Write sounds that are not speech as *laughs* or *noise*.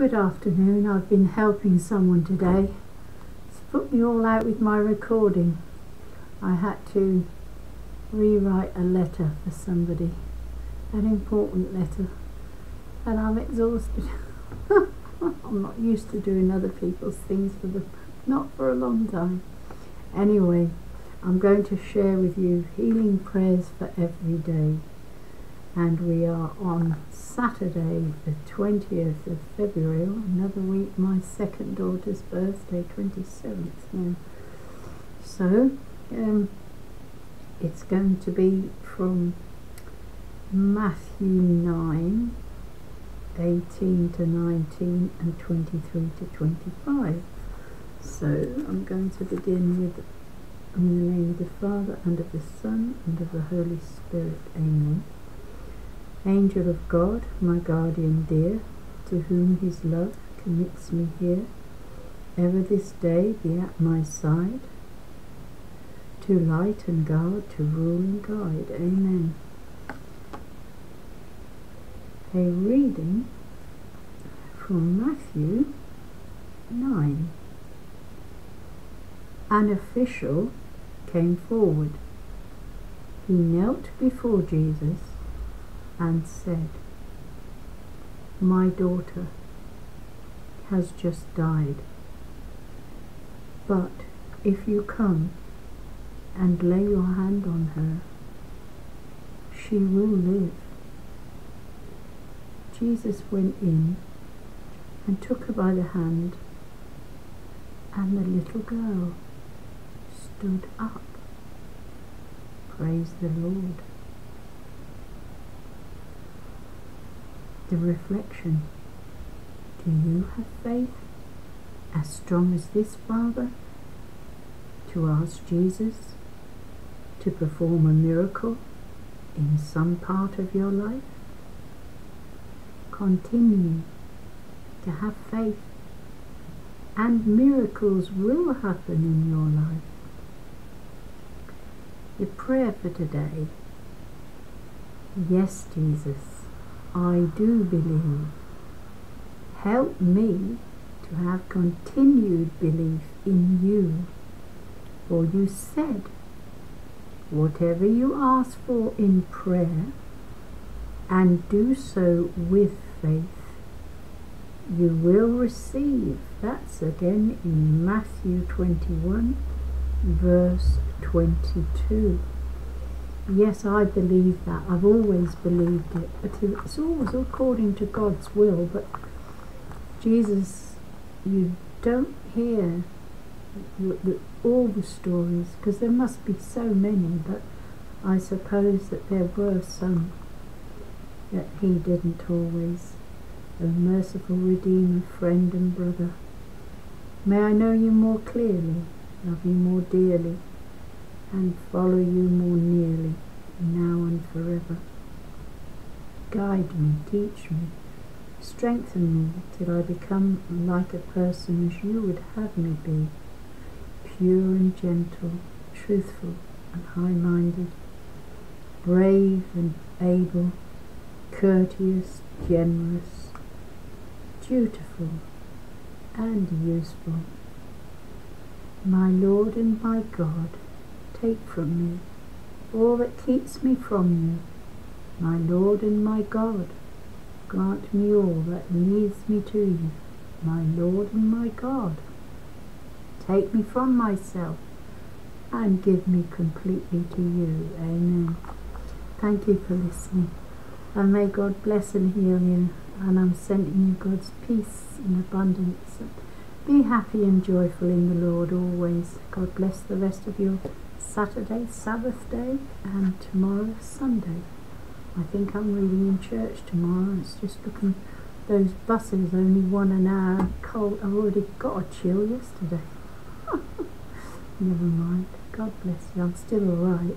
Good afternoon. I've been helping someone today. It's put me all out with my recording. I had to rewrite a letter for somebody, an important letter, and I'm exhausted. *laughs* I'm not used to doing other people's things for them, not for a long time. Anyway, I'm going to share with you healing prayers for every day and we are on Saturday the 20th of February, another week, my second daughter's birthday, 27th now. So, um, it's going to be from Matthew 9, 18 to 19 and 23 to 25. So, I'm going to begin with in the name of the Father, and of the Son, and of the Holy Spirit. Amen. Angel of God, my guardian dear, to whom his love commits me here, ever this day be at my side, to light and guard, to rule and guide. Amen. A reading from Matthew 9. An official came forward. He knelt before Jesus and said, My daughter has just died, but if you come and lay your hand on her, she will live. Jesus went in and took her by the hand, and the little girl stood up. Praise the Lord. The reflection. Do you have faith as strong as this, Father, to ask Jesus to perform a miracle in some part of your life? Continue to have faith and miracles will happen in your life. The prayer for today. Yes, Jesus. I do believe. Help me to have continued belief in you. For you said, whatever you ask for in prayer, and do so with faith, you will receive. That's again in Matthew 21, verse 22. Yes, I believe that. I've always believed it. But it's always according to God's will. But Jesus, you don't hear the, the, all the stories because there must be so many. But I suppose that there were some that He didn't always. O merciful Redeemer, friend and brother, may I know you more clearly, love you more dearly and follow you more nearly, now and forever. Guide me, teach me, strengthen me till I become like a person as you would have me be, pure and gentle, truthful and high-minded, brave and able, courteous, generous, dutiful and useful. My Lord and my God, take from me all that keeps me from you. My Lord and my God, grant me all that leads me to you. My Lord and my God, take me from myself and give me completely to you. Amen. Thank you for listening. And may God bless and heal you. And I'm sending you God's peace and abundance. Be happy and joyful in the Lord always. God bless the rest of your Saturday, Sabbath day, and tomorrow, Sunday. I think I'm reading in church tomorrow. It's just looking, those buses only one an hour cold. I've already got a chill yesterday. *laughs* Never mind. God bless you. I'm still alright.